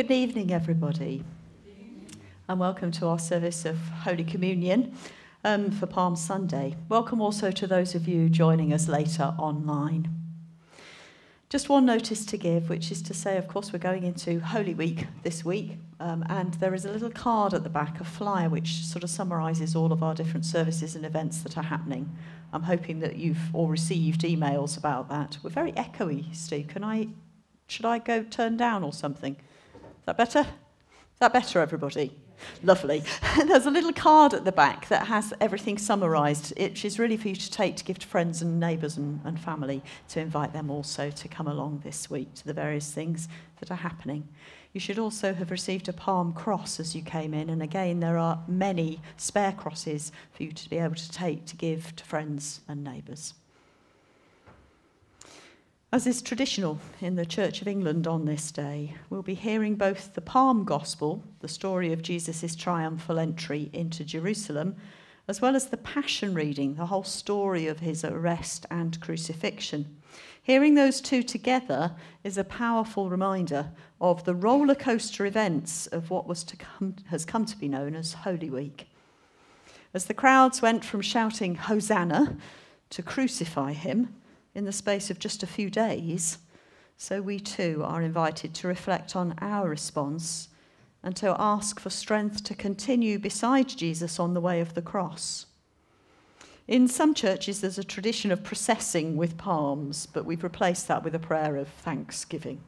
Good evening, everybody, and welcome to our service of Holy Communion um, for Palm Sunday. Welcome also to those of you joining us later online. Just one notice to give, which is to say, of course, we're going into Holy Week this week, um, and there is a little card at the back, a flyer, which sort of summarises all of our different services and events that are happening. I'm hoping that you've all received emails about that. We're very echoey, Steve. Can I, should I go turn down or something? Is that better? Is that better, everybody? Lovely. There's a little card at the back that has everything summarised, which is really for you to take to give to friends and neighbours and, and family to invite them also to come along this week to the various things that are happening. You should also have received a palm cross as you came in, and again, there are many spare crosses for you to be able to take to give to friends and neighbours. As is traditional in the Church of England on this day, we'll be hearing both the Palm Gospel, the story of Jesus' triumphal entry into Jerusalem, as well as the Passion reading, the whole story of his arrest and crucifixion. Hearing those two together is a powerful reminder of the roller coaster events of what was to come, has come to be known as Holy Week. As the crowds went from shouting Hosanna to crucify him, in the space of just a few days, so we too are invited to reflect on our response and to ask for strength to continue beside Jesus on the way of the cross. In some churches, there's a tradition of processing with palms, but we've replaced that with a prayer of thanksgiving.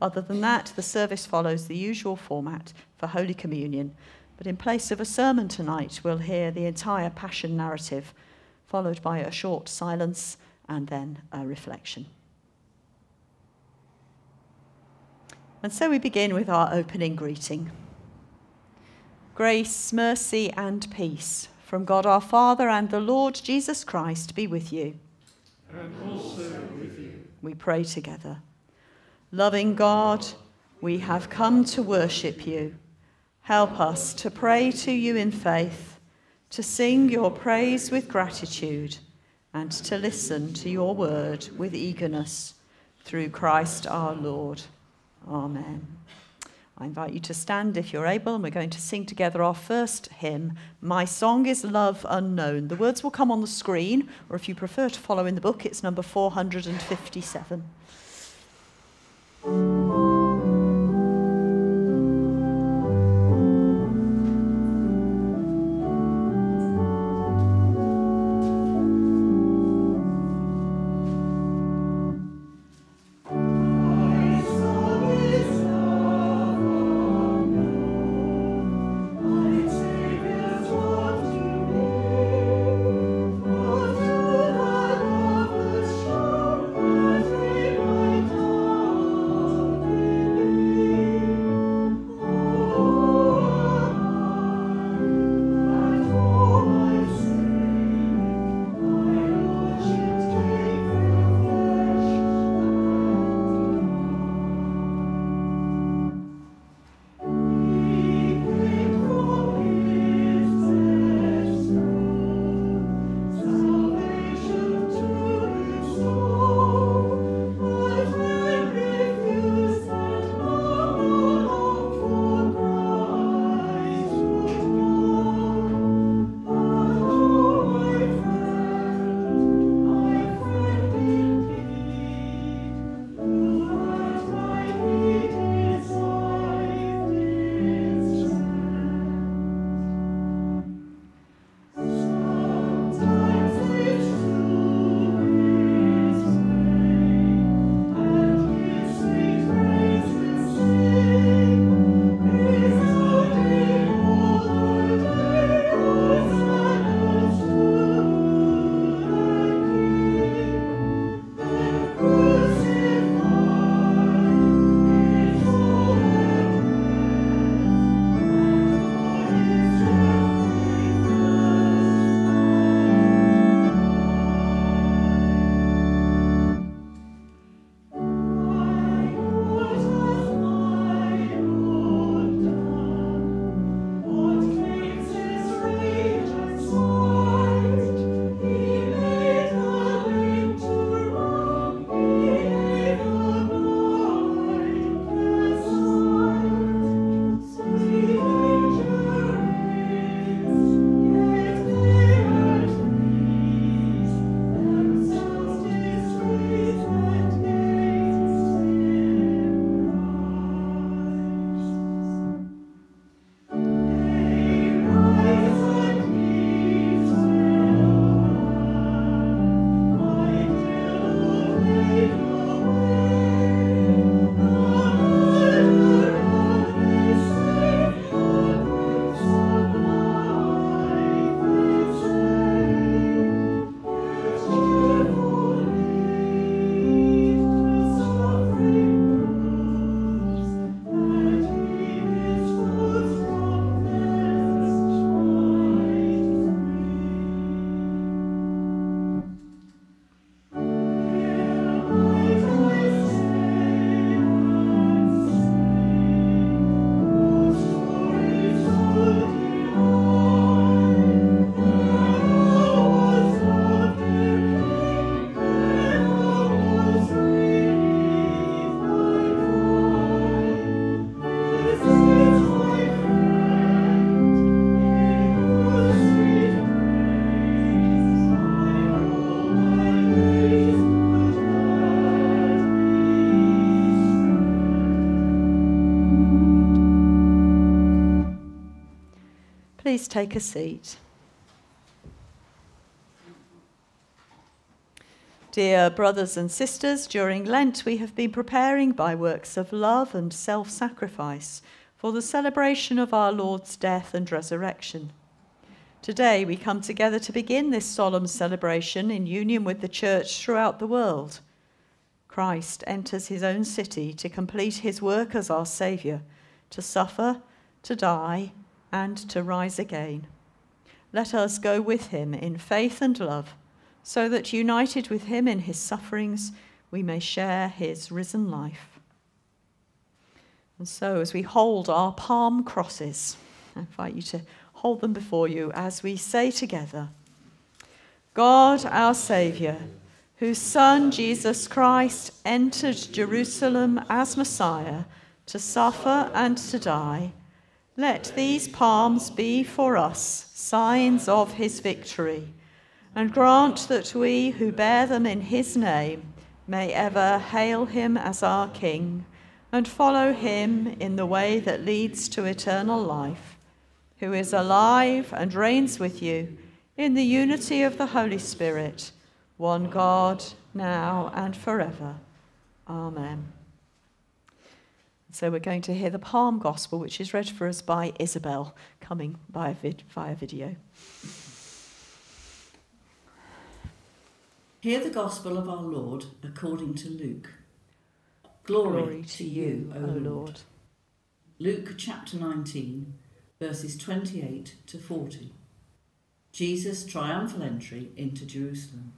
Other than that, the service follows the usual format for Holy Communion, but in place of a sermon tonight, we'll hear the entire Passion narrative, followed by a short silence and then a reflection. And so we begin with our opening greeting. Grace, mercy, and peace from God our Father and the Lord Jesus Christ be with you. And also with you. We pray together. Loving God, we have come to worship you. Help us to pray to you in faith, to sing your praise with gratitude and to listen to your word with eagerness through Christ our Lord. Amen. I invite you to stand if you're able, and we're going to sing together our first hymn, My Song is Love Unknown. The words will come on the screen, or if you prefer to follow in the book, it's number 457. Please take a seat. Dear brothers and sisters, during Lent we have been preparing by works of love and self sacrifice for the celebration of our Lord's death and resurrection. Today we come together to begin this solemn celebration in union with the Church throughout the world. Christ enters his own city to complete his work as our Saviour, to suffer, to die, and to rise again. Let us go with him in faith and love, so that united with him in his sufferings, we may share his risen life. And so, as we hold our palm crosses, I invite you to hold them before you as we say together God, our Saviour, whose Son, Jesus Christ, entered Jerusalem as Messiah to suffer and to die, let these palms be for us signs of his victory, and grant that we who bear them in his name may ever hail him as our King and follow him in the way that leads to eternal life who is alive and reigns with you in the unity of the Holy Spirit, one God, now and forever. Amen. So we're going to hear the Palm Gospel, which is read for us by Isabel, coming via, vid- via video. Hear the Gospel of our Lord according to Luke. Glory, Glory to you, O Lord. Luke chapter 19 verses 28 to 40. Jesus' triumphal entry into Jerusalem.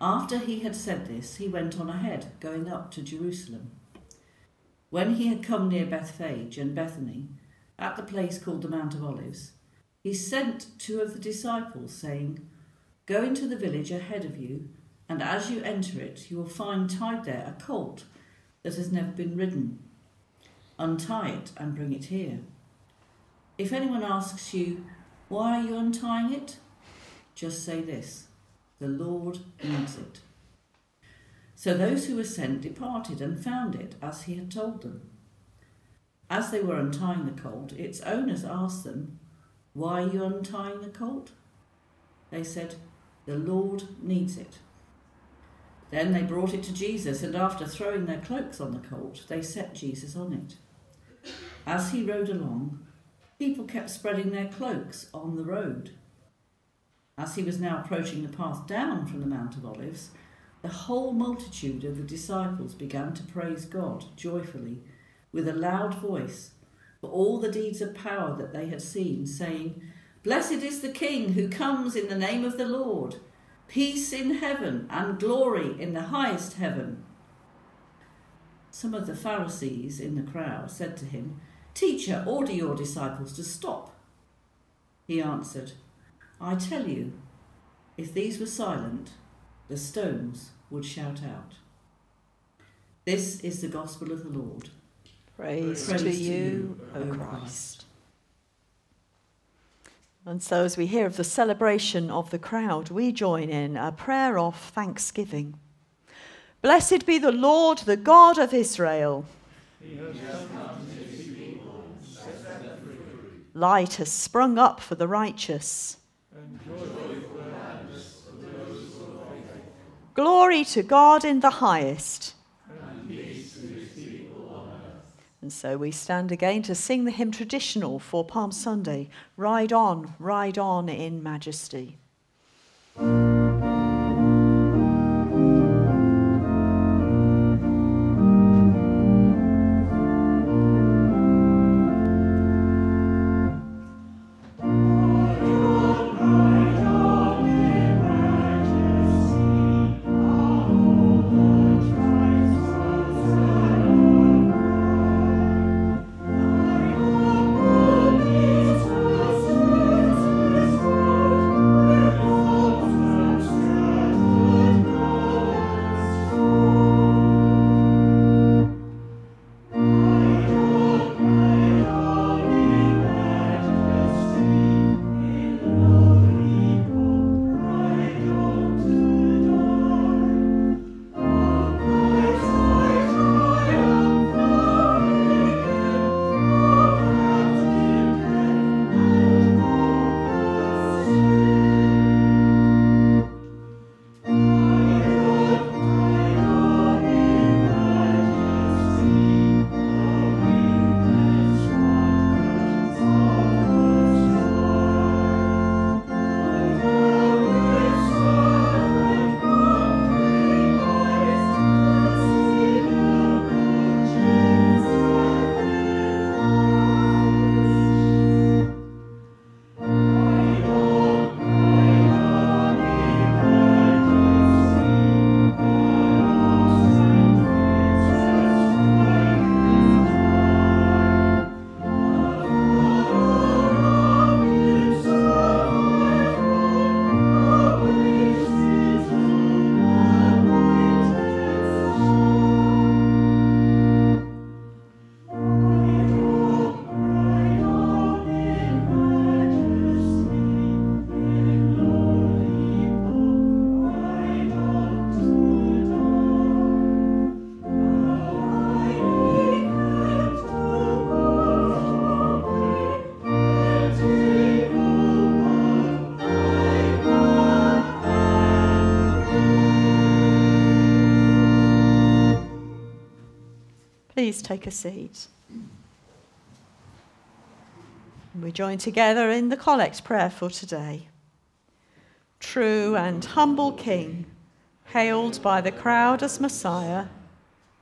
After he had said this, he went on ahead, going up to Jerusalem. When he had come near Bethphage and Bethany, at the place called the Mount of Olives, he sent two of the disciples, saying, Go into the village ahead of you, and as you enter it, you will find tied there a colt that has never been ridden. Untie it and bring it here. If anyone asks you, Why are you untying it? just say this The Lord needs it. So those who were sent departed and found it as he had told them. As they were untying the colt, its owners asked them, Why are you untying the colt? They said, The Lord needs it. Then they brought it to Jesus, and after throwing their cloaks on the colt, they set Jesus on it. As he rode along, people kept spreading their cloaks on the road. As he was now approaching the path down from the Mount of Olives, the whole multitude of the disciples began to praise God joyfully with a loud voice for all the deeds of power that they had seen, saying, Blessed is the King who comes in the name of the Lord, peace in heaven and glory in the highest heaven. Some of the Pharisees in the crowd said to him, Teacher, order your disciples to stop. He answered, I tell you, if these were silent, the stones would shout out. This is the gospel of the Lord. Praise, Praise to to you, you, O O Christ. And so, as we hear of the celebration of the crowd, we join in a prayer of thanksgiving. Blessed be the Lord, the God of Israel. Light has sprung up for the righteous. Glory to God in the highest. And the people on earth. And so we stand again to sing the hymn traditional for Palm Sunday Ride on, ride on in majesty. Take a seat. We join together in the collect prayer for today. True and humble King, hailed by the crowd as Messiah,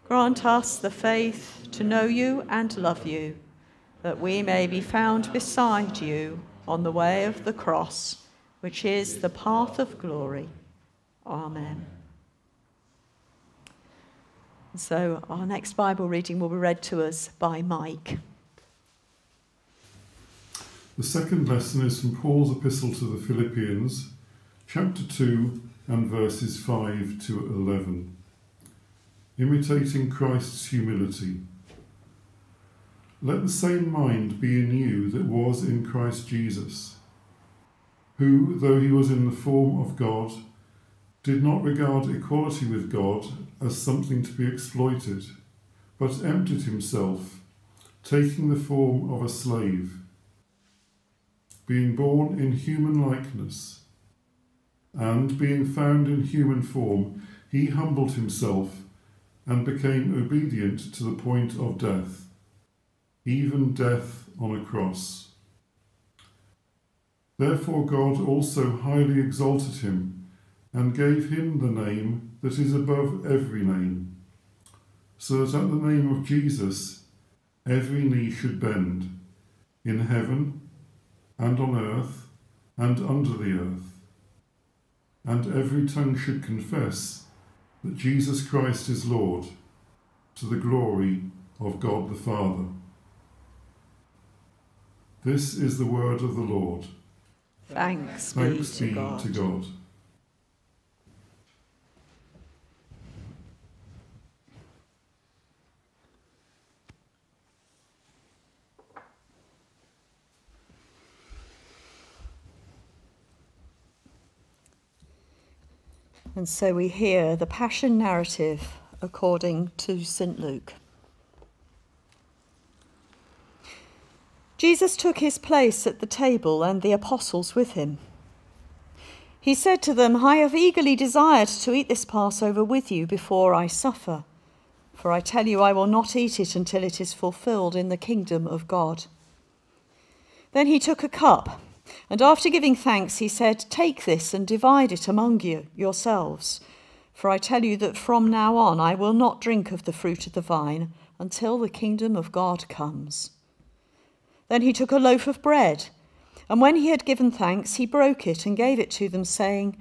grant us the faith to know you and love you, that we may be found beside you on the way of the cross, which is the path of glory. Amen. So, our next Bible reading will be read to us by Mike. The second lesson is from Paul's epistle to the Philippians, chapter 2 and verses 5 to 11. Imitating Christ's humility. Let the same mind be in you that was in Christ Jesus, who, though he was in the form of God, did not regard equality with God as something to be exploited, but emptied himself, taking the form of a slave. Being born in human likeness, and being found in human form, he humbled himself and became obedient to the point of death, even death on a cross. Therefore, God also highly exalted him and gave him the name that is above every name, so that at the name of Jesus every knee should bend, in heaven and on earth and under the earth, and every tongue should confess that Jesus Christ is Lord, to the glory of God the Father. This is the word of the Lord. Thanks, Thanks be be to God. to God. And so we hear the Passion narrative according to St. Luke. Jesus took his place at the table and the apostles with him. He said to them, I have eagerly desired to eat this Passover with you before I suffer, for I tell you, I will not eat it until it is fulfilled in the kingdom of God. Then he took a cup. And after giving thanks, he said, Take this and divide it among you yourselves. For I tell you that from now on I will not drink of the fruit of the vine until the kingdom of God comes. Then he took a loaf of bread, and when he had given thanks, he broke it and gave it to them, saying,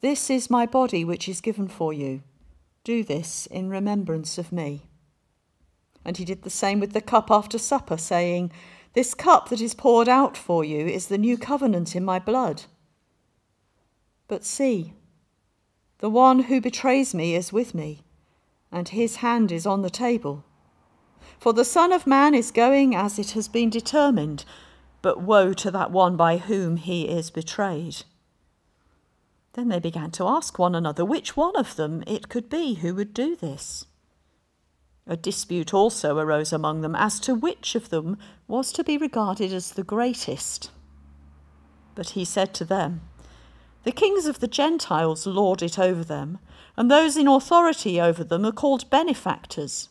This is my body which is given for you. Do this in remembrance of me. And he did the same with the cup after supper, saying, this cup that is poured out for you is the new covenant in my blood. But see, the one who betrays me is with me, and his hand is on the table. For the Son of Man is going as it has been determined, but woe to that one by whom he is betrayed. Then they began to ask one another which one of them it could be who would do this. A dispute also arose among them as to which of them was to be regarded as the greatest. But he said to them, The kings of the Gentiles lord it over them, and those in authority over them are called benefactors.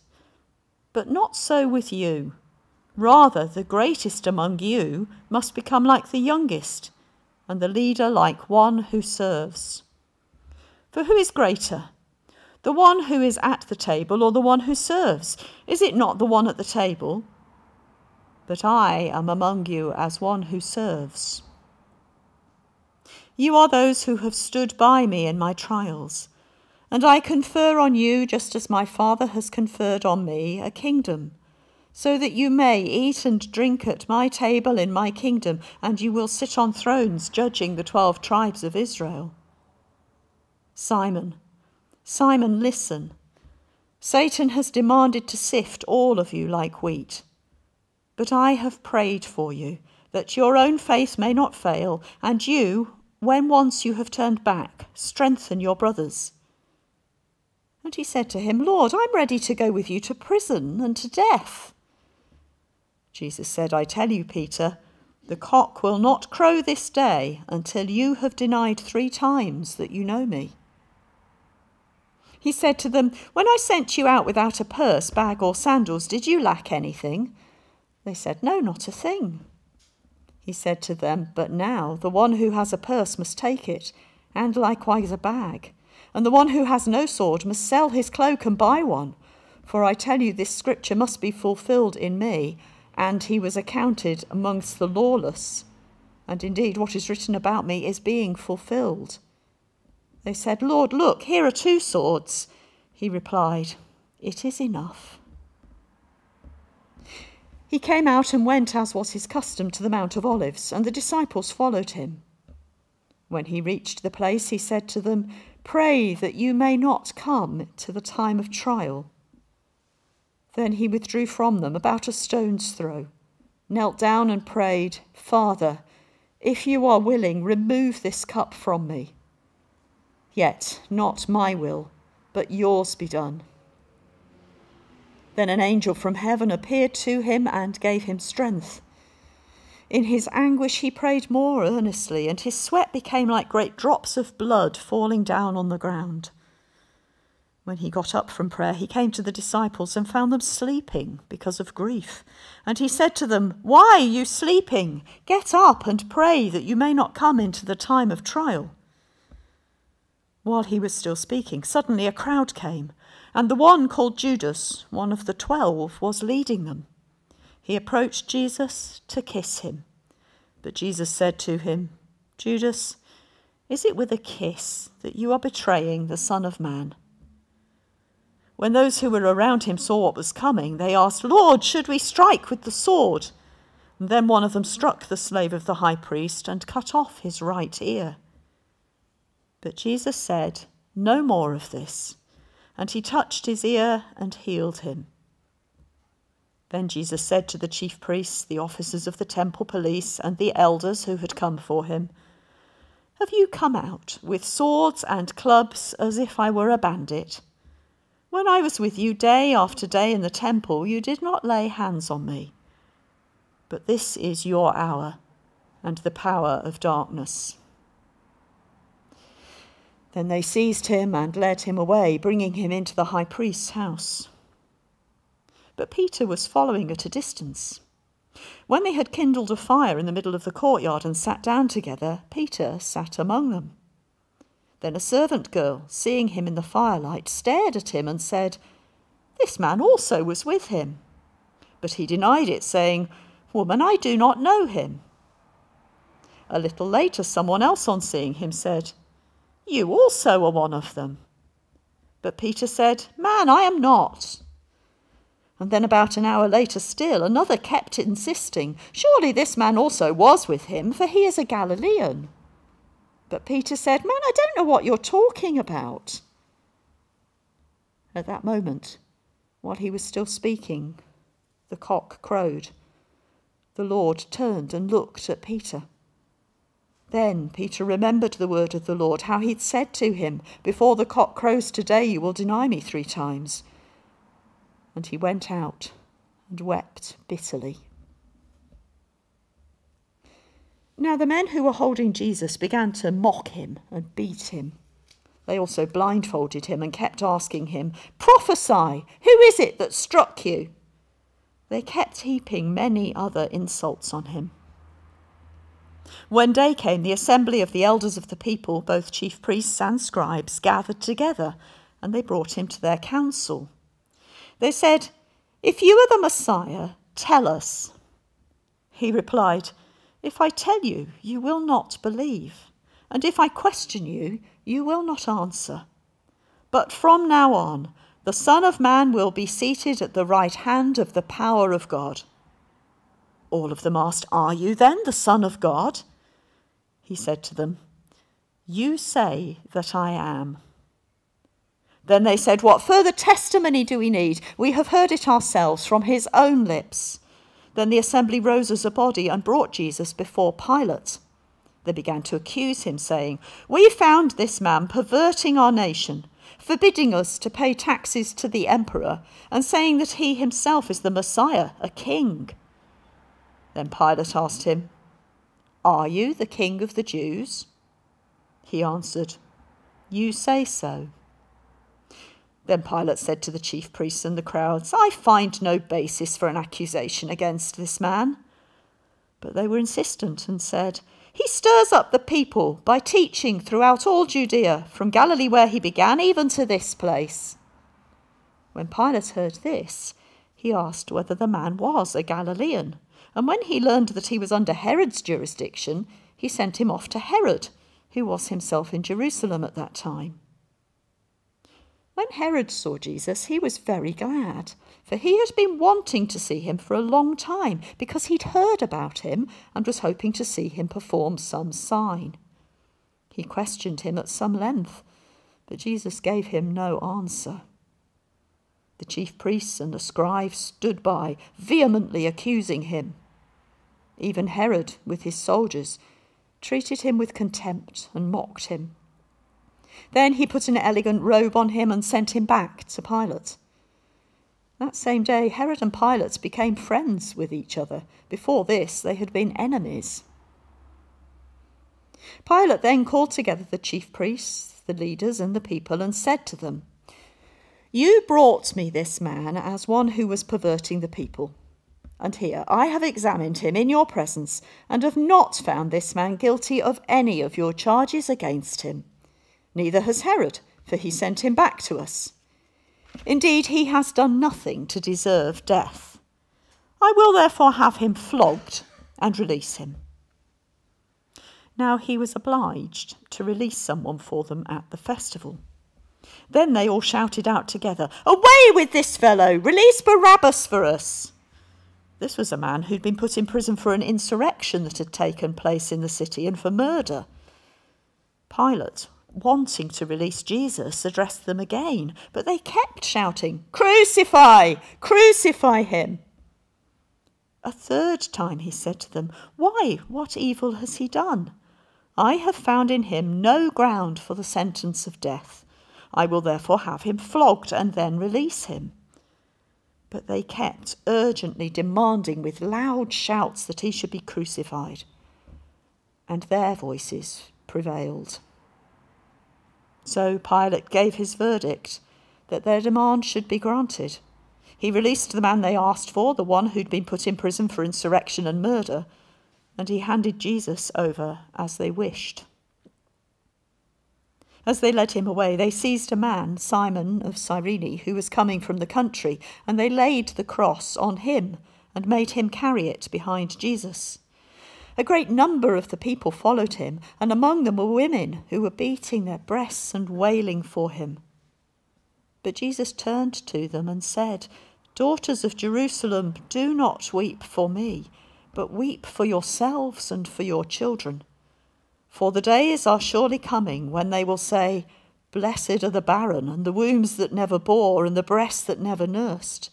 But not so with you. Rather, the greatest among you must become like the youngest, and the leader like one who serves. For who is greater? The one who is at the table or the one who serves? Is it not the one at the table? But I am among you as one who serves. You are those who have stood by me in my trials, and I confer on you, just as my Father has conferred on me, a kingdom, so that you may eat and drink at my table in my kingdom, and you will sit on thrones judging the twelve tribes of Israel. Simon, Simon, listen. Satan has demanded to sift all of you like wheat. But I have prayed for you, that your own faith may not fail, and you, when once you have turned back, strengthen your brothers. And he said to him, Lord, I'm ready to go with you to prison and to death. Jesus said, I tell you, Peter, the cock will not crow this day until you have denied three times that you know me. He said to them, When I sent you out without a purse, bag, or sandals, did you lack anything? They said, No, not a thing. He said to them, But now the one who has a purse must take it, and likewise a bag. And the one who has no sword must sell his cloak and buy one. For I tell you, this scripture must be fulfilled in me. And he was accounted amongst the lawless. And indeed, what is written about me is being fulfilled. They said, Lord, look, here are two swords. He replied, It is enough. He came out and went, as was his custom, to the Mount of Olives, and the disciples followed him. When he reached the place, he said to them, Pray that you may not come to the time of trial. Then he withdrew from them about a stone's throw, knelt down and prayed, Father, if you are willing, remove this cup from me. Yet not my will, but yours be done. Then an angel from heaven appeared to him and gave him strength. In his anguish, he prayed more earnestly, and his sweat became like great drops of blood falling down on the ground. When he got up from prayer, he came to the disciples and found them sleeping because of grief. And he said to them, Why are you sleeping? Get up and pray that you may not come into the time of trial. While he was still speaking, suddenly a crowd came, and the one called Judas, one of the twelve, was leading them. He approached Jesus to kiss him. But Jesus said to him, Judas, is it with a kiss that you are betraying the Son of Man? When those who were around him saw what was coming, they asked, Lord, should we strike with the sword? And then one of them struck the slave of the high priest and cut off his right ear. But Jesus said, No more of this. And he touched his ear and healed him. Then Jesus said to the chief priests, the officers of the temple police, and the elders who had come for him, Have you come out with swords and clubs as if I were a bandit? When I was with you day after day in the temple, you did not lay hands on me. But this is your hour and the power of darkness. Then they seized him and led him away, bringing him into the high priest's house but Peter was following at a distance. When they had kindled a fire in the middle of the courtyard and sat down together, Peter sat among them. Then a servant girl, seeing him in the firelight, stared at him and said, This man also was with him. But he denied it, saying, Woman, I do not know him. A little later, someone else on seeing him said, You also are one of them. But Peter said, Man, I am not. And then about an hour later still, another kept insisting, Surely this man also was with him, for he is a Galilean. But Peter said, Man, I don't know what you're talking about. At that moment, while he was still speaking, the cock crowed. The Lord turned and looked at Peter. Then Peter remembered the word of the Lord, how he'd said to him, Before the cock crows today, you will deny me three times. And he went out and wept bitterly. Now the men who were holding Jesus began to mock him and beat him. They also blindfolded him and kept asking him, Prophesy, who is it that struck you? They kept heaping many other insults on him. When day came, the assembly of the elders of the people, both chief priests and scribes, gathered together, and they brought him to their council. They said, If you are the Messiah, tell us. He replied, If I tell you, you will not believe, and if I question you, you will not answer. But from now on, the Son of Man will be seated at the right hand of the power of God. All of them asked, Are you then the Son of God? He said to them, You say that I am. Then they said, What further testimony do we need? We have heard it ourselves from his own lips. Then the assembly rose as a body and brought Jesus before Pilate. They began to accuse him, saying, We found this man perverting our nation, forbidding us to pay taxes to the emperor, and saying that he himself is the Messiah, a king. Then Pilate asked him, Are you the king of the Jews? He answered, You say so. Then Pilate said to the chief priests and the crowds, I find no basis for an accusation against this man. But they were insistent and said, He stirs up the people by teaching throughout all Judea, from Galilee where he began, even to this place. When Pilate heard this, he asked whether the man was a Galilean. And when he learned that he was under Herod's jurisdiction, he sent him off to Herod, who was himself in Jerusalem at that time. When Herod saw Jesus, he was very glad, for he had been wanting to see him for a long time, because he'd heard about him and was hoping to see him perform some sign. He questioned him at some length, but Jesus gave him no answer. The chief priests and the scribes stood by, vehemently accusing him. Even Herod, with his soldiers, treated him with contempt and mocked him. Then he put an elegant robe on him and sent him back to Pilate. That same day, Herod and Pilate became friends with each other. Before this, they had been enemies. Pilate then called together the chief priests, the leaders, and the people and said to them, You brought me this man as one who was perverting the people. And here I have examined him in your presence and have not found this man guilty of any of your charges against him. Neither has Herod, for he sent him back to us. Indeed, he has done nothing to deserve death. I will therefore have him flogged and release him. Now he was obliged to release someone for them at the festival. Then they all shouted out together, Away with this fellow! Release Barabbas for us! This was a man who'd been put in prison for an insurrection that had taken place in the city and for murder. Pilate wanting to release Jesus, addressed them again, but they kept shouting, Crucify! Crucify him! A third time he said to them, Why, what evil has he done? I have found in him no ground for the sentence of death. I will therefore have him flogged and then release him. But they kept urgently demanding with loud shouts that he should be crucified. And their voices prevailed. So Pilate gave his verdict that their demand should be granted. He released the man they asked for, the one who'd been put in prison for insurrection and murder, and he handed Jesus over as they wished. As they led him away, they seized a man, Simon of Cyrene, who was coming from the country, and they laid the cross on him and made him carry it behind Jesus. A great number of the people followed him, and among them were women who were beating their breasts and wailing for him. But Jesus turned to them and said, Daughters of Jerusalem, do not weep for me, but weep for yourselves and for your children. For the days are surely coming when they will say, Blessed are the barren, and the wombs that never bore, and the breasts that never nursed.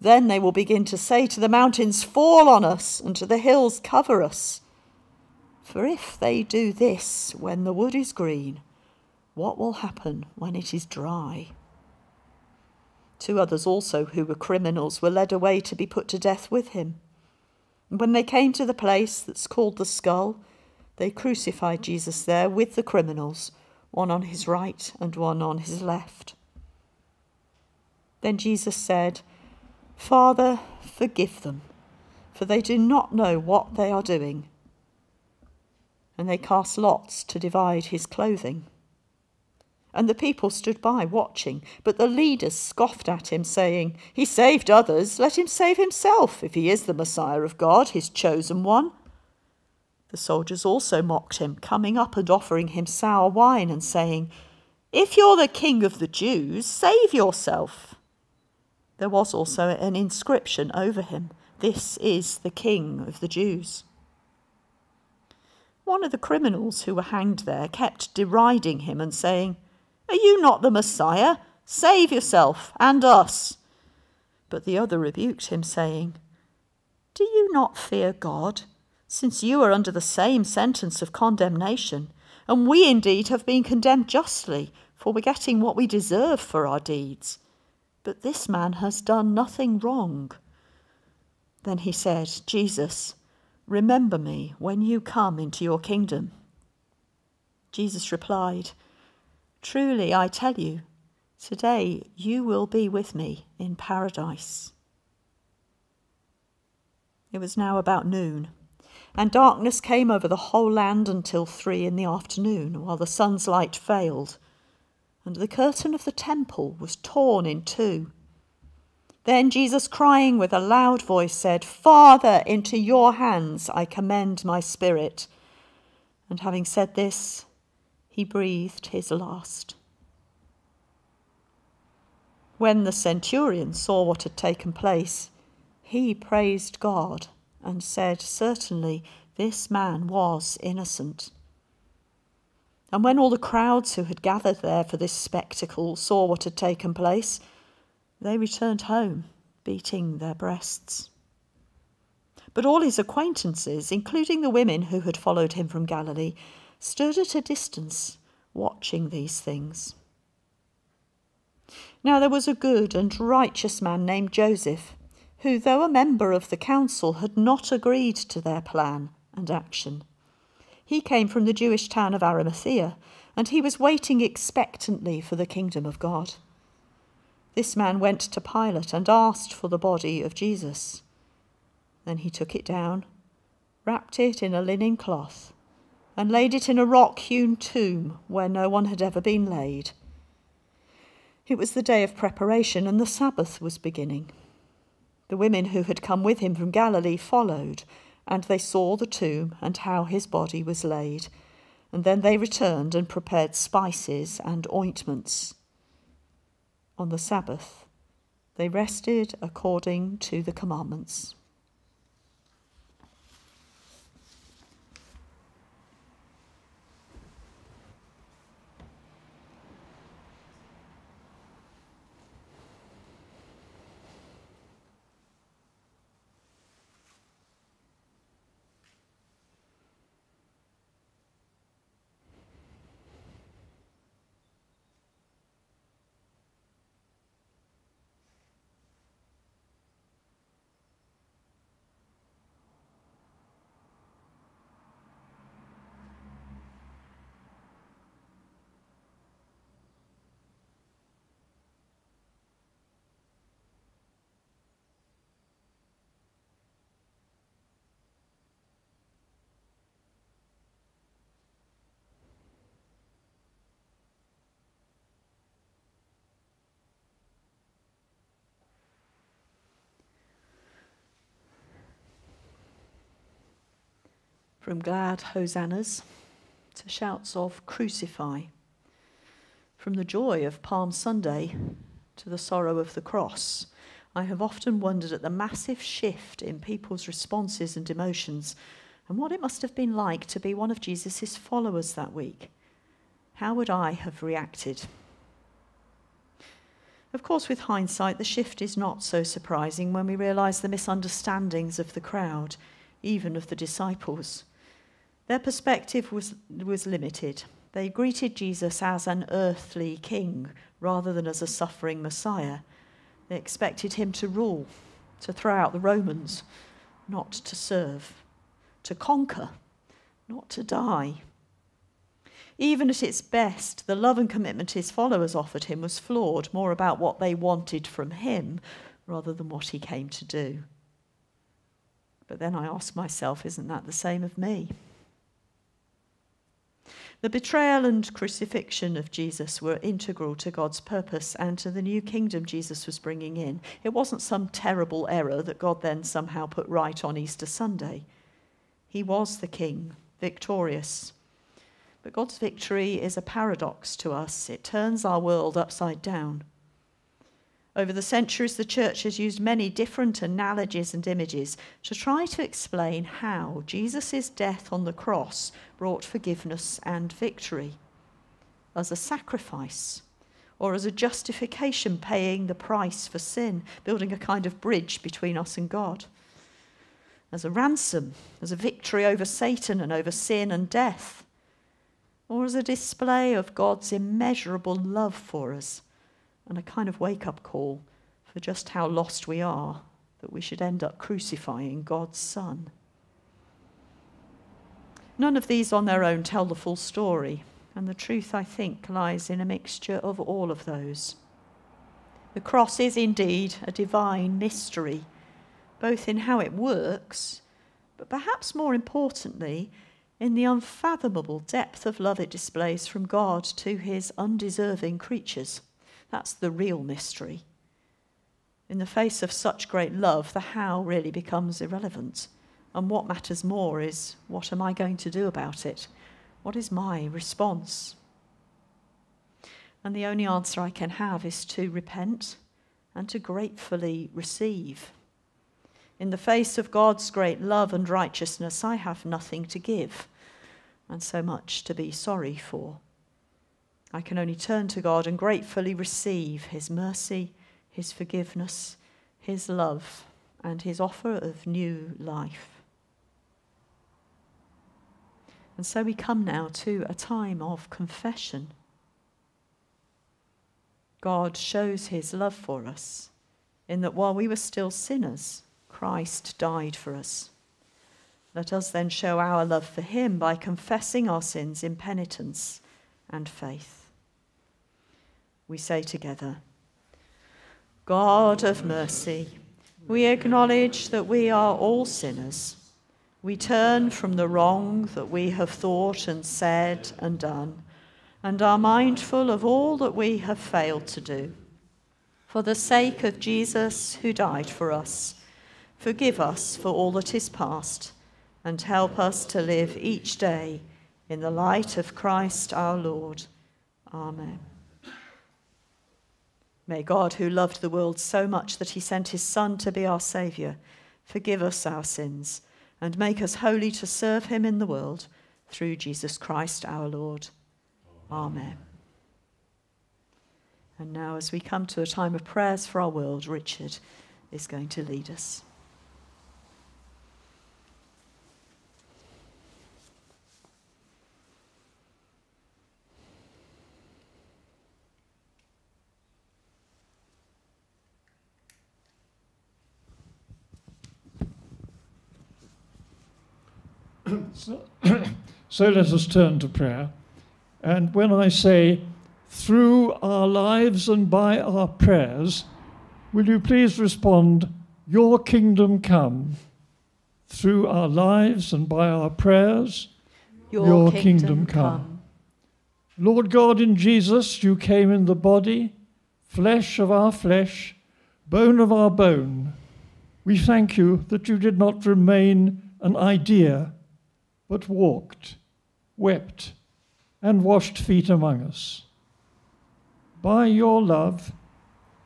Then they will begin to say to the mountains, Fall on us, and to the hills, Cover us. For if they do this when the wood is green, what will happen when it is dry? Two others also, who were criminals, were led away to be put to death with him. And when they came to the place that's called the skull, they crucified Jesus there with the criminals, one on his right and one on his left. Then Jesus said, Father, forgive them, for they do not know what they are doing. And they cast lots to divide his clothing. And the people stood by watching, but the leaders scoffed at him, saying, He saved others, let him save himself, if he is the Messiah of God, his chosen one. The soldiers also mocked him, coming up and offering him sour wine, and saying, If you're the king of the Jews, save yourself. There was also an inscription over him This is the King of the Jews. One of the criminals who were hanged there kept deriding him and saying, Are you not the Messiah? Save yourself and us. But the other rebuked him, saying, Do you not fear God, since you are under the same sentence of condemnation? And we indeed have been condemned justly, for we're getting what we deserve for our deeds. But this man has done nothing wrong. Then he said, Jesus, remember me when you come into your kingdom. Jesus replied, Truly I tell you, Today you will be with me in paradise. It was now about noon, and darkness came over the whole land until three in the afternoon, while the sun's light failed, and the curtain of the temple was torn in two. Then Jesus, crying with a loud voice, said, Father, into your hands I commend my spirit. And having said this, he breathed his last. When the centurion saw what had taken place, he praised God and said, Certainly this man was innocent. And when all the crowds who had gathered there for this spectacle saw what had taken place, they returned home, beating their breasts. But all his acquaintances, including the women who had followed him from Galilee, stood at a distance, watching these things. Now there was a good and righteous man named Joseph, who, though a member of the council, had not agreed to their plan and action. He came from the Jewish town of Arimathea, and he was waiting expectantly for the kingdom of God. This man went to Pilate and asked for the body of Jesus. Then he took it down, wrapped it in a linen cloth, and laid it in a rock hewn tomb where no one had ever been laid. It was the day of preparation, and the Sabbath was beginning. The women who had come with him from Galilee followed, and they saw the tomb and how his body was laid. And then they returned and prepared spices and ointments. On the Sabbath, they rested according to the commandments. From glad hosannas to shouts of crucify, from the joy of Palm Sunday to the sorrow of the cross. I have often wondered at the massive shift in people's responses and emotions and what it must have been like to be one of Jesus' followers that week. How would I have reacted? Of course, with hindsight, the shift is not so surprising when we realise the misunderstandings of the crowd, even of the disciples. Their perspective was, was limited. They greeted Jesus as an earthly king rather than as a suffering Messiah. They expected him to rule, to throw out the Romans, not to serve, to conquer, not to die. Even at its best, the love and commitment his followers offered him was flawed, more about what they wanted from him rather than what he came to do. But then I ask myself, isn't that the same of me? The betrayal and crucifixion of Jesus were integral to God's purpose and to the new kingdom Jesus was bringing in. It wasn't some terrible error that God then somehow put right on Easter Sunday. He was the king, victorious. But God's victory is a paradox to us, it turns our world upside down. Over the centuries, the church has used many different analogies and images to try to explain how Jesus' death on the cross brought forgiveness and victory. As a sacrifice, or as a justification paying the price for sin, building a kind of bridge between us and God. As a ransom, as a victory over Satan and over sin and death, or as a display of God's immeasurable love for us and a kind of wake up call for just how lost we are that we should end up crucifying God's Son. None of these on their own tell the full story, and the truth, I think, lies in a mixture of all of those. The cross is indeed a divine mystery, both in how it works, but perhaps more importantly, in the unfathomable depth of love it displays from God to his undeserving creatures. That's the real mystery. In the face of such great love, the how really becomes irrelevant. And what matters more is what am I going to do about it? What is my response? And the only answer I can have is to repent and to gratefully receive. In the face of God's great love and righteousness, I have nothing to give and so much to be sorry for. I can only turn to God and gratefully receive His mercy, His forgiveness, His love, and His offer of new life. And so we come now to a time of confession. God shows his love for us in that while we were still sinners, Christ died for us. Let us then show our love for him by confessing our sins in penitence and faith. We say together, God of mercy, we acknowledge that we are all sinners. We turn from the wrong that we have thought and said and done and are mindful of all that we have failed to do. For the sake of Jesus who died for us, forgive us for all that is past and help us to live each day in the light of Christ our Lord. Amen. May God, who loved the world so much that he sent his Son to be our Saviour, forgive us our sins and make us holy to serve him in the world through Jesus Christ our Lord. Amen. And now, as we come to a time of prayers for our world, Richard is going to lead us. So, so let us turn to prayer. And when I say through our lives and by our prayers, will you please respond, Your kingdom come? Through our lives and by our prayers, Your, your kingdom, kingdom come. come. Lord God, in Jesus, you came in the body, flesh of our flesh, bone of our bone. We thank you that you did not remain an idea, but walked, wept, and washed feet among us. By your love,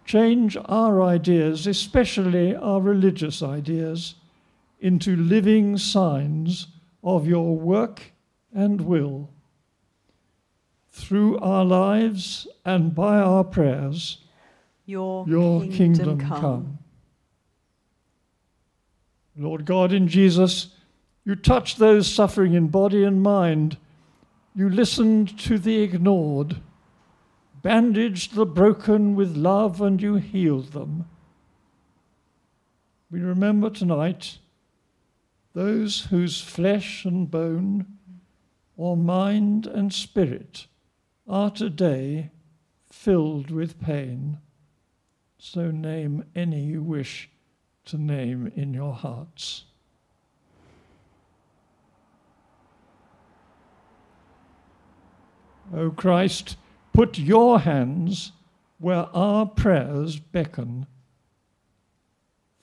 change our ideas, especially our religious ideas, into living signs of your work and will. Through our lives and by our prayers, your, your kingdom, kingdom come. come. Lord God, in Jesus, you touch those suffering in body and mind you listened to the ignored, bandaged the broken with love, and you healed them. We remember tonight those whose flesh and bone, or mind and spirit, are today filled with pain. So name any you wish to name in your hearts. O Christ, put your hands where our prayers beckon.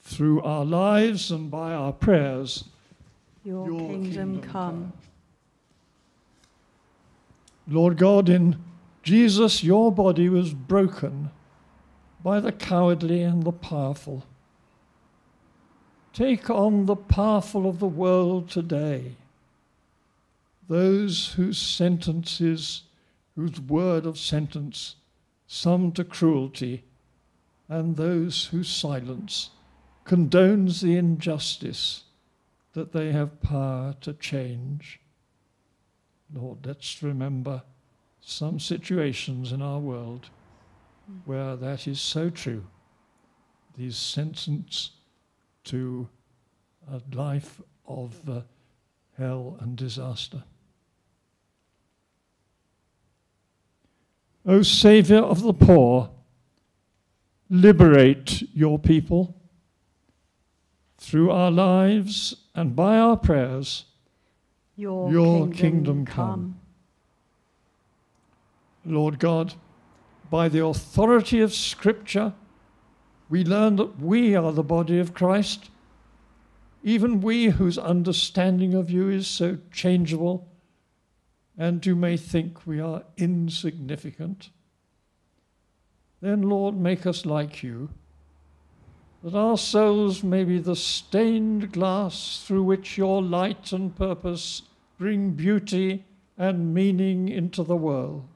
Through our lives and by our prayers, your, your kingdom, kingdom come. come. Lord God, in Jesus, your body was broken by the cowardly and the powerful. Take on the powerful of the world today, those whose sentences whose word of sentence some to cruelty, and those whose silence condones the injustice that they have power to change. Lord, let's remember some situations in our world where that is so true. These sentence to a life of uh, hell and disaster. O Saviour of the poor, liberate your people through our lives and by our prayers. Your, Your kingdom, kingdom come. come. Lord God, by the authority of Scripture, we learn that we are the body of Christ, even we whose understanding of you is so changeable, and you may think we are insignificant. Then, Lord, make us like you, that our souls may be the stained glass through which your light and purpose bring beauty and meaning into the world.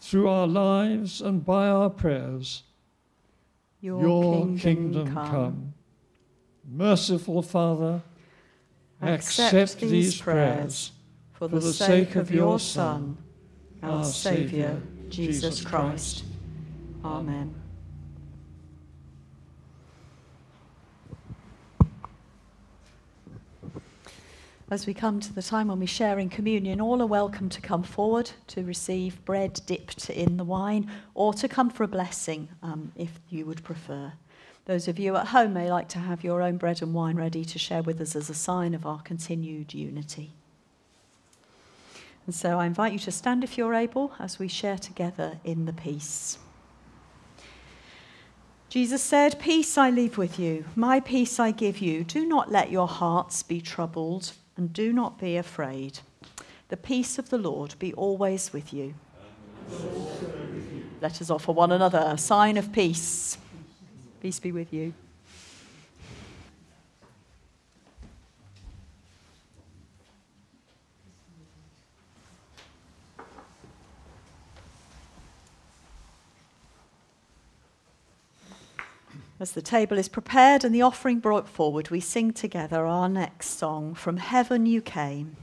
Through our lives and by our prayers, Your, your kingdom, kingdom come. come. Merciful Father, Accept accept these prayers prayers For the, sake of your Son, our Saviour, Jesus Christ. Amen. As we come to the time when we share in communion, all are welcome to come forward to receive bread dipped in the wine or to come for a blessing um, if you would prefer. Those of you at home may like to have your own bread and wine ready to share with us as a sign of our continued unity. And so I invite you to stand if you're able as we share together in the peace. Jesus said, Peace I leave with you, my peace I give you. Do not let your hearts be troubled, and do not be afraid. The peace of the Lord be always with you. Let us offer one another a sign of peace. Peace be with you. As the table is prepared and the offering brought forward, we sing together our next song, From Heaven You Came.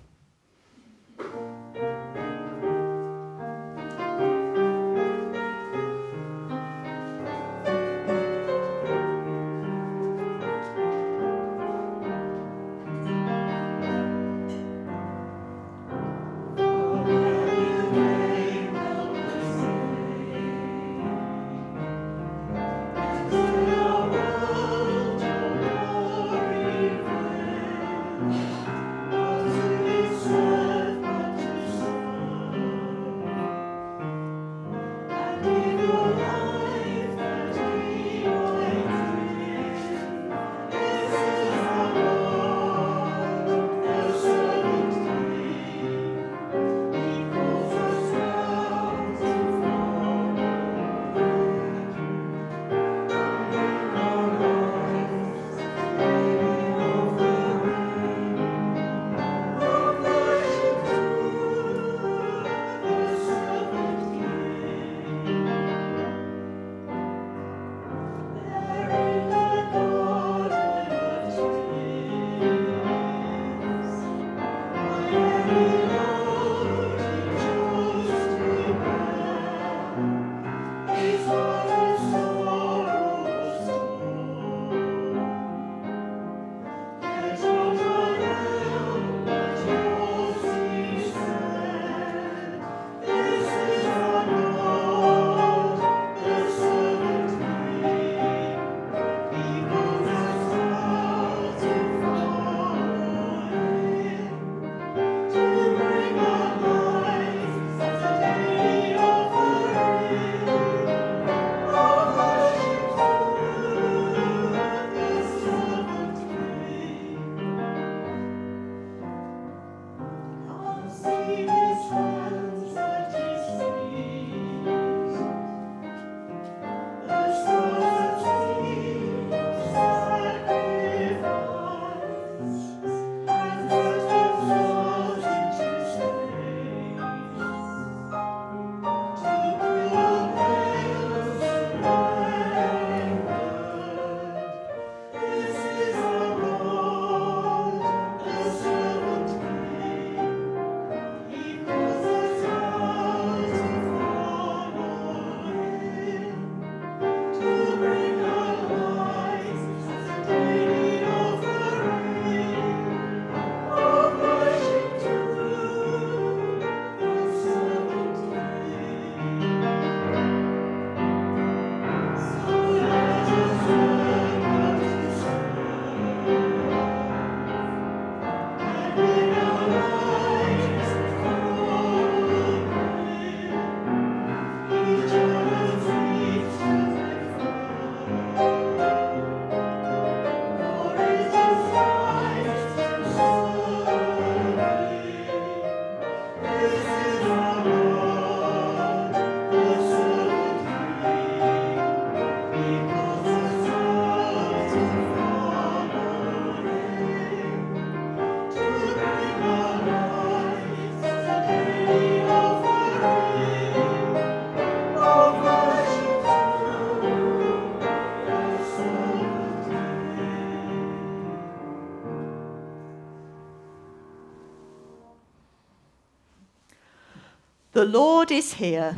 The Lord is here.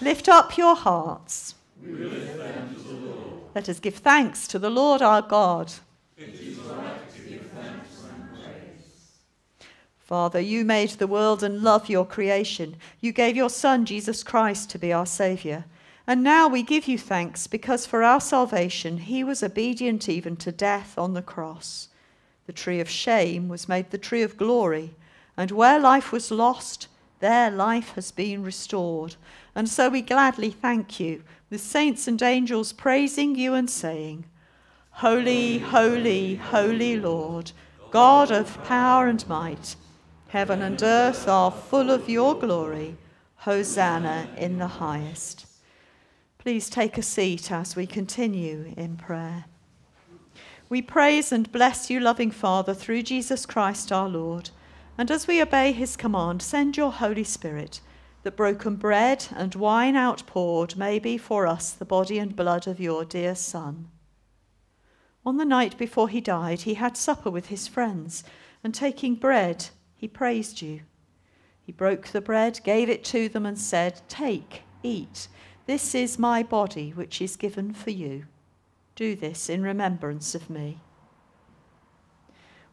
Lift up your hearts. Let us give thanks to the Lord our God. Father, you made the world and love your creation. You gave your Son, Jesus Christ, to be our Saviour. And now we give you thanks because for our salvation he was obedient even to death on the cross. The tree of shame was made the tree of glory, and where life was lost, there life has been restored. And so we gladly thank you, with saints and angels praising you and saying, Holy, holy, holy Lord, God of power and might. Heaven and earth are full of your glory. Hosanna in the highest. Please take a seat as we continue in prayer. We praise and bless you, loving Father, through Jesus Christ our Lord. And as we obey his command, send your Holy Spirit, that broken bread and wine outpoured may be for us the body and blood of your dear Son. On the night before he died, he had supper with his friends, and taking bread, he praised you. He broke the bread, gave it to them, and said, Take, eat. This is my body, which is given for you. Do this in remembrance of me.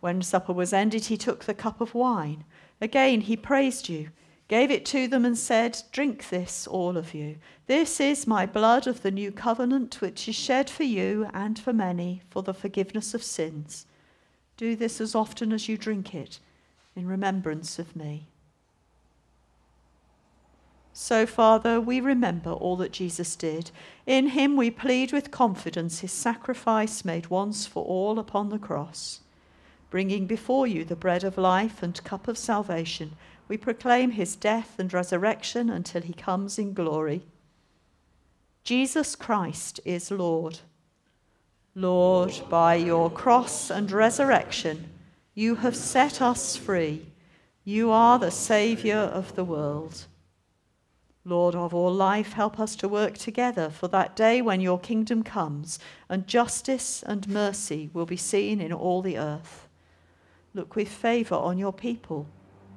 When supper was ended, he took the cup of wine. Again, he praised you, gave it to them, and said, Drink this, all of you. This is my blood of the new covenant, which is shed for you and for many for the forgiveness of sins. Do this as often as you drink it in remembrance of me. So, Father, we remember all that Jesus did. In him we plead with confidence his sacrifice made once for all upon the cross. Bringing before you the bread of life and cup of salvation, we proclaim his death and resurrection until he comes in glory. Jesus Christ is Lord. Lord, by your cross and resurrection, you have set us free. You are the Saviour of the world. Lord of all life, help us to work together for that day when your kingdom comes and justice and mercy will be seen in all the earth. Look with favour on your people.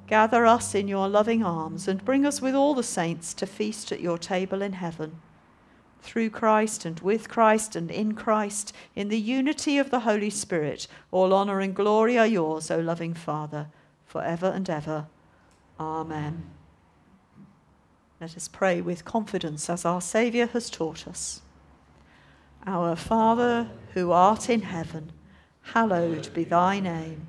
Gather us in your loving arms and bring us with all the saints to feast at your table in heaven through Christ and with Christ and in Christ, in the unity of the Holy Spirit, all honour and glory are yours, O loving Father, for ever and ever. Amen. Let us pray with confidence as our Saviour has taught us. Our Father, who art in heaven, hallowed be thy name.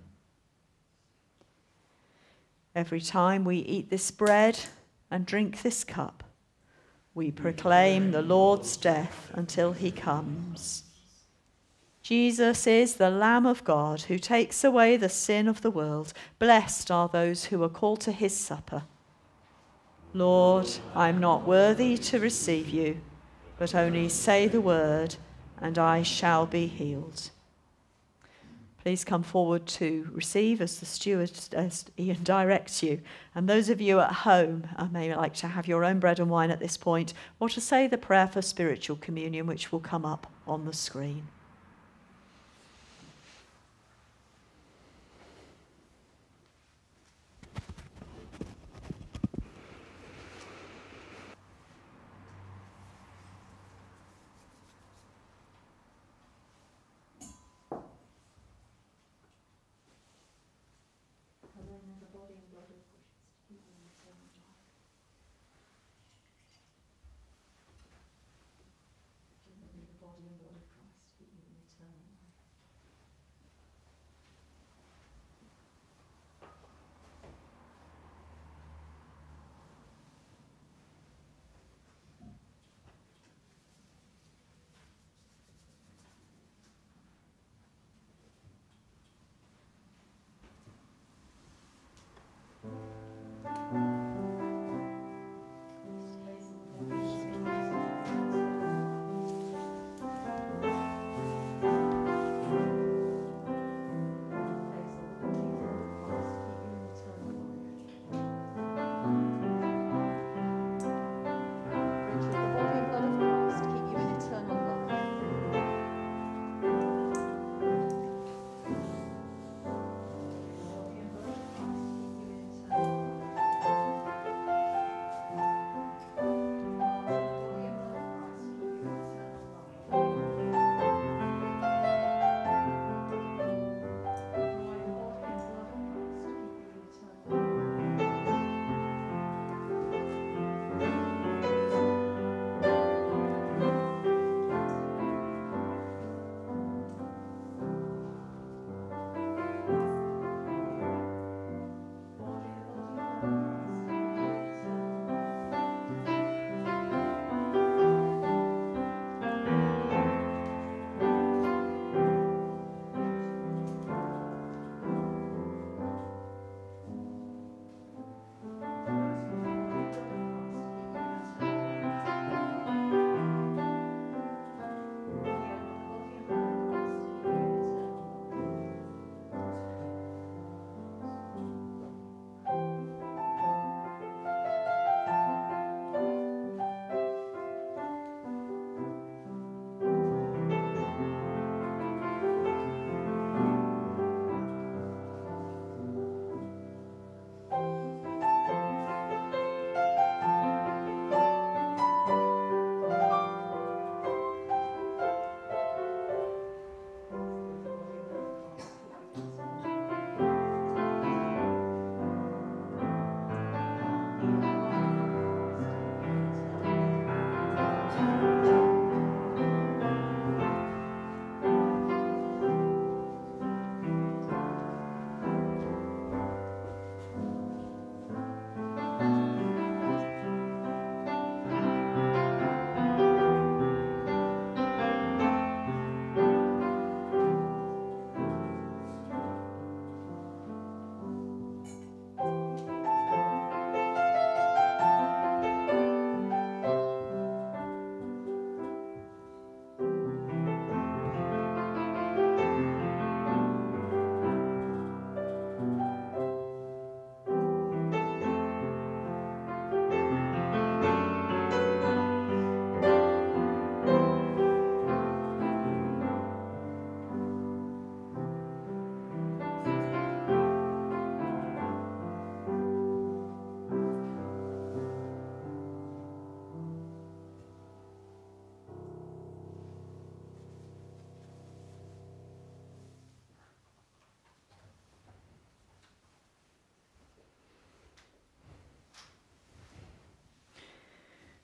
Every time we eat this bread and drink this cup, we proclaim the Lord's death until he comes. Jesus is the Lamb of God who takes away the sin of the world. Blessed are those who are called to his supper. Lord, I am not worthy to receive you, but only say the word, and I shall be healed. Please come forward to receive as the steward, as Ian directs you. And those of you at home uh, may like to have your own bread and wine at this point, or to say the prayer for spiritual communion, which will come up on the screen.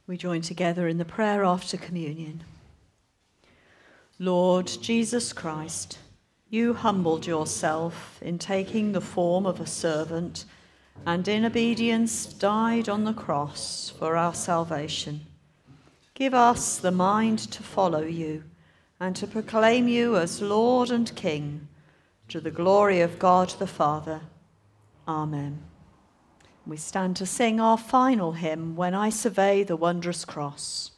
We join together in the prayer after communion. Lord Jesus Christ, you humbled yourself in taking the form of a servant and in obedience died on the cross for our salvation. Give us the mind to follow you and to proclaim you as Lord and King to the glory of God the Father. Amen. We stand to sing our final hymn, When I Survey the Wondrous Cross.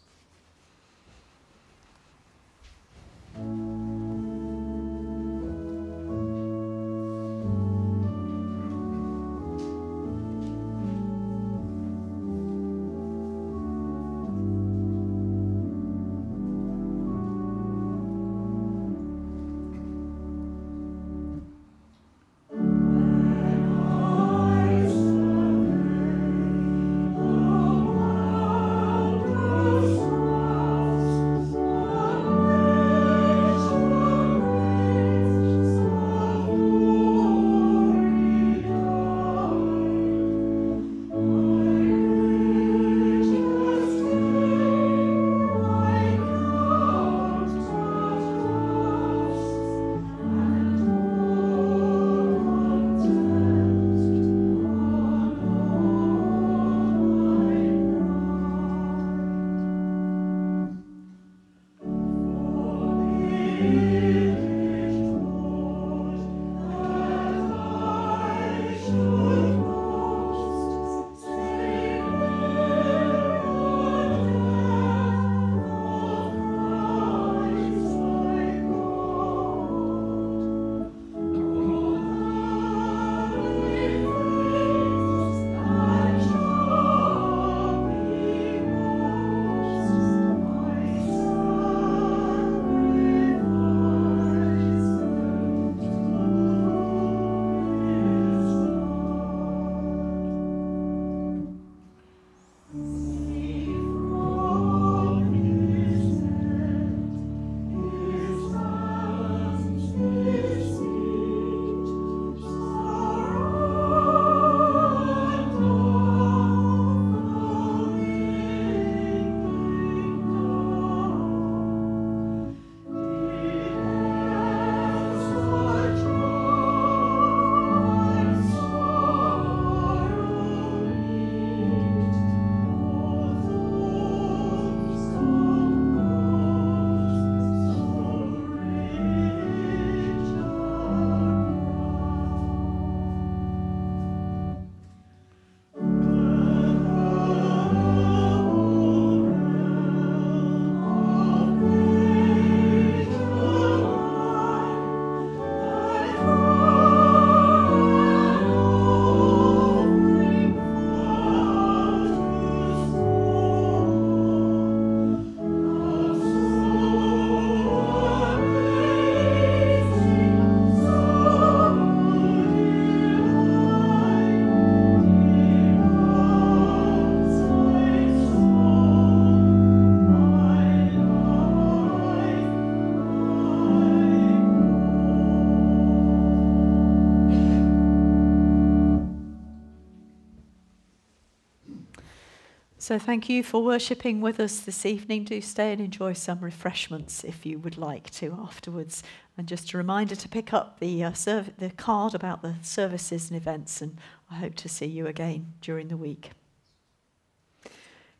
So, thank you for worshipping with us this evening. Do stay and enjoy some refreshments if you would like to afterwards. And just a reminder to pick up the, uh, serv- the card about the services and events, and I hope to see you again during the week.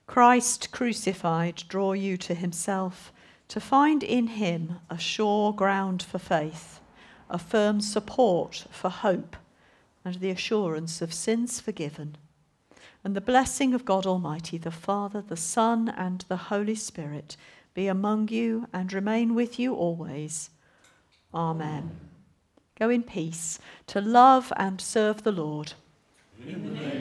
Christ crucified, draw you to himself, to find in him a sure ground for faith, a firm support for hope, and the assurance of sins forgiven and the blessing of God Almighty, the Father, the Son, and the Holy Spirit be among you and remain with you always. Amen. Go in peace to love and serve the Lord. Of